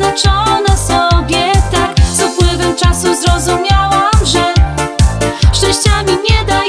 zaznaczone sobie tak Z upływem czasu zrozumiałam, że szczęścia mi nie da